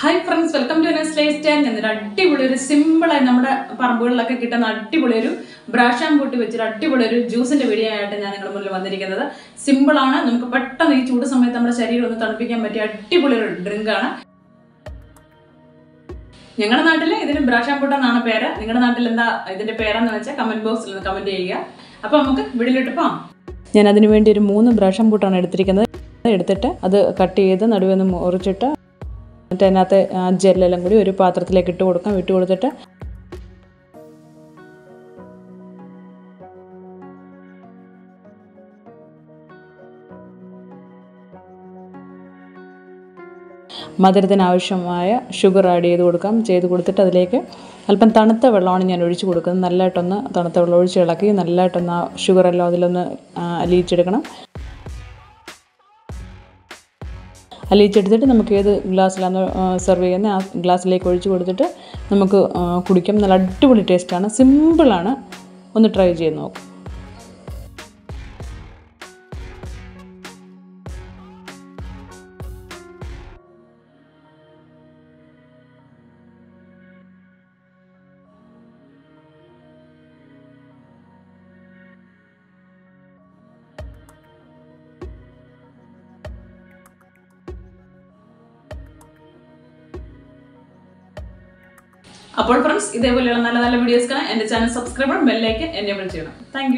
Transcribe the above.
Hi friends welcome to Nestle stand എന്നൊരു അടിപൊളി ഒരു സിമ്പിളായി നമ്മുടെ പറമ്പുകളിലൊക്കെ കിട്ടുന്ന അടിപൊളി ഒരു ബ്രാഷാൻ കൂട്ടി വെച്ചൊരു അടിപൊളി ഒരു ജ്യൂസിന്റെ വീഡിയോ ആയിട്ട് ഞാൻ നിങ്ങളുടെ മുന്നിൽ വന്നിരിക്കുന്നത്. സിമ്പിളാണ് നമുക്ക് പെട്ടെന്ന് ഈ ചൂട് സമയത്ത് നമ്മുടെ ശരീരം ഒന്ന് തണുപ്പിക്കാൻ പറ്റിയ അടിപൊളി ഒരു ഡ്രിങ്ക് ആണ്. ഞങ്ങളുടെ നാട്ടിൽ ഇതിന് ബ്രാഷാംപൂട്ട എന്നാണ് പേര്. നിങ്ങളുടെ നാട്ടിൽ എന്താ ഇതിന്റെ പേരെന്ന് വെച്ചാൽ കമന്റ് ബോക്സിൽ ഒന്ന് കമന്റ് ചെയ്യുക. അപ്പോൾ നമുക്ക് വീട്ടിലിട്ട് പോവാം. ഞാൻ അതിനുവേണ്ടി ഒരു മൂന്ന് ബ്രാഷാംപൂട്ടാണ് എടുത്തിരിക്കുന്നത്. എടുത്തിട്ട് അത് കട്ട് ചെയ്ത് നടുവെന്ന് മുറിച്ചിട്ട് എന്നിട്ട് അതിനകത്ത് ആ ജെല്ലെല്ലാം കൂടി ഒരു പാത്രത്തിലേക്ക് ഇട്ട് കൊടുക്കാം. ഇട്ട് കൊടുത്തിട്ട് മധുരത്തിന് ആവശ്യമായ ഷുഗർ ആഡ് ചെയ്ത് കൊടുക്കാം. ചെയ്ത് കൊടുത്തിട്ട് അതിലേക്ക് അല്പം തണുത്ത വെള്ളമാണ് ഞാൻ ഒഴിച്ച് കൊടുക്കുന്നത്. നല്ലതായിട്ടൊന്ന് തണുത്ത വെള്ളം ഒഴിച്ച് ഇളക്കി നല്ലതായിട്ടൊന്ന് ആ ഷുഗറെല്ലാം അതിലൊന്ന് അലിയിച്ചെടുക്കണം. അലിയിച്ചെടുത്തിട്ട് നമുക്ക് ഏത് ഗ്ലാസ്സിലാണ് സെർവ് ചെയ്യുന്നത് ആ ഗ്ലാസ്സിലേക്ക് ഒഴിച്ച് കൊടുത്തിട്ട് നമുക്ക് കുടിക്കാം. നല്ല അടിപൊളി ടേസ്റ്റാണ് സിമ്പിളാണ് ഒന്ന് ട്രൈ ചെയ്ത് നോക്കും. അപ്പോൾ ഫ്രണ്ട്സ് ഇതേപോലെയുള്ള നല്ല നല്ല വീഡിയോസ് കാണാൻ എന്റെ ചാനൽ സബ്സ്ക്രൈബ് ചെയ്യണം ബെല്ലൈക്കൻ എന്നെ ചെയ്യണം. താങ്ക്